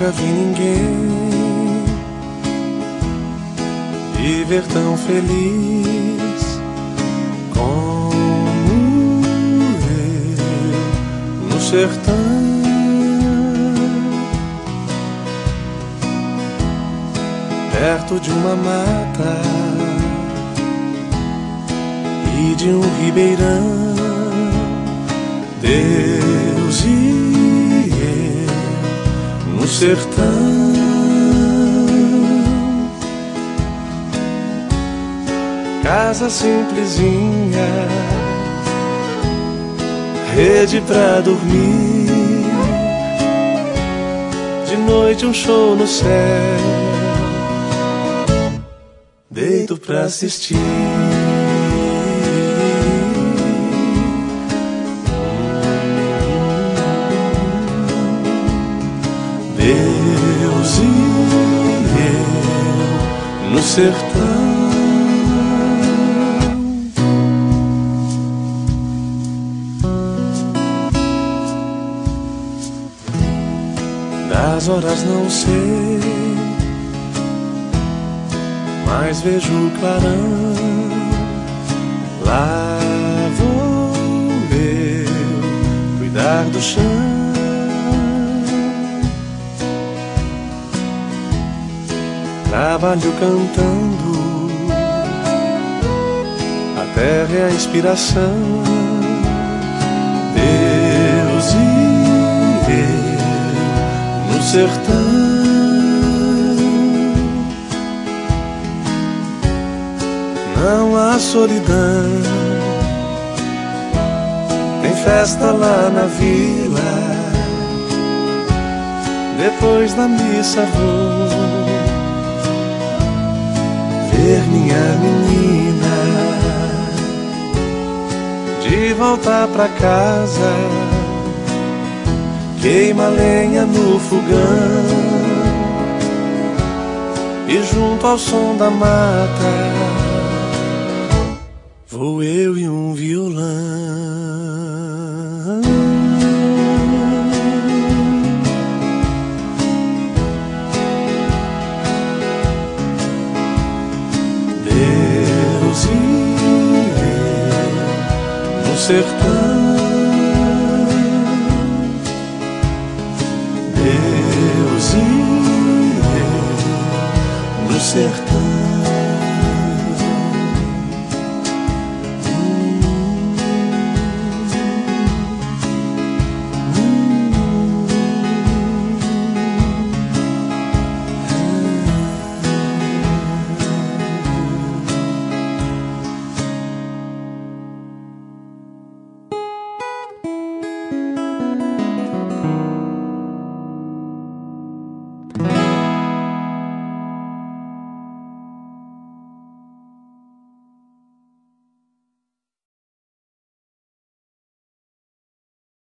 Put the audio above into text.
Nunca vi ninguém viver tão feliz como eu no sertão. Perto de uma mata e de um ribeirão, Deus sertão. casa simplesinha, rede pra dormir. De noite um show no céu, deito pra assistir. Deus e eu no sertão. Das horas não sei, mas vejo o clarão. Lá vou eu cuidar do chão. Trabalho cantando, a terra é a inspiração. Deus e eu no sertão. Não há solidão, tem festa lá na vila. Depois da missa vou ver minha menina de volta pra casa queima lenha no fogão e junto ao som da mata vou eu e um violão. Sertão. Deus eu no sertão.